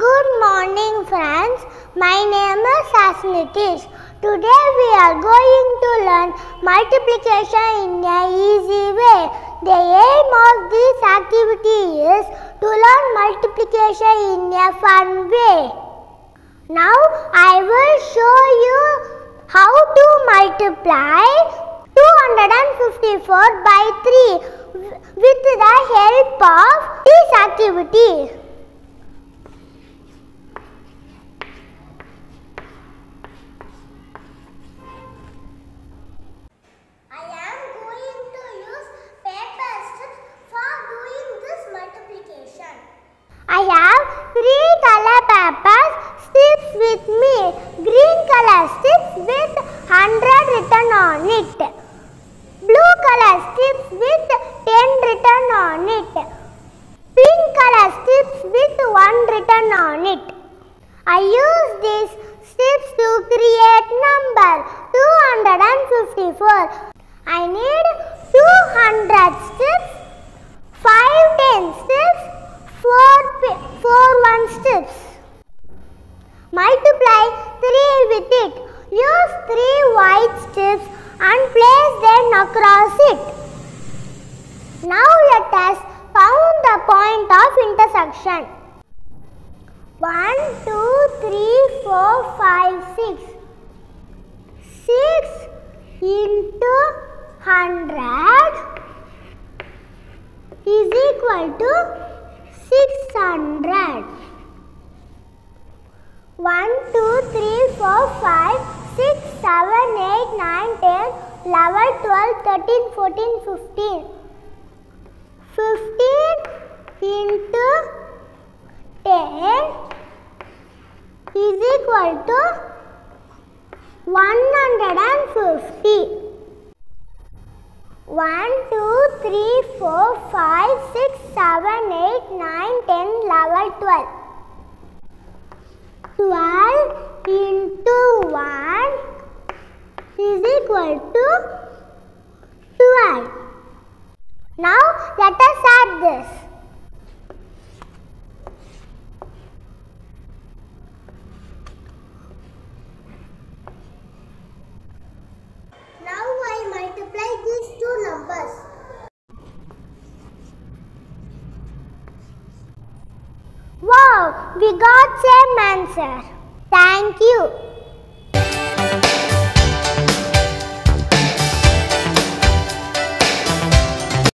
Good morning, friends. My name is S. Nitheesh. Today we are going to learn multiplication in a easy way. The aim of this activity is to learn multiplication in a fun way. Now I will show you how to multiply 254 by 3 with the help of this activity. Written on it. I use these strips to create number 254. I need 200 strips, 5 10 strips, 4, 4 1 strips. Multiply 3 with it. Use 3 white strips and place them across it. Now let us found the point of intersection. 1, 2, 3, 4, 5, 6. 6 into 100 is equal to 600. 1, 2, 3, 4, 5, 6, 7, 8, 9, 10, 11, 12, 13, 14, 15. 15 into 10 is equal to 150. 1, 2, 3, 4, 5, 6, 7, 8, 9, 10, 11, 12. 12 into 1 is equal to 12. Now let us add this. Now I multiply these two numbers. Wow, we got same answer. Thank you.